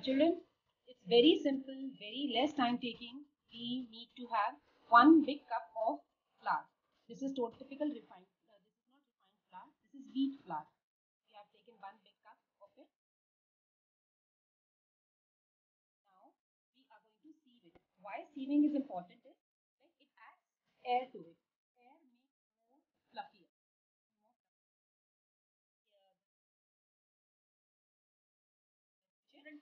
children, it's very simple, very less time taking. We need to have one big cup of flour. This is typical refined. Uh, this is not refined flour. This is wheat flour. We have taken one big cup of it. Now we are going to sieve it. Why sieving is important is it adds air to it.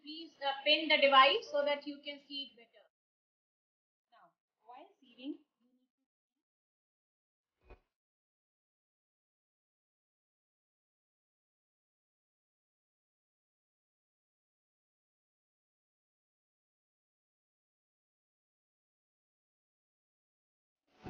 Please uh, pin the device so that you can see it better.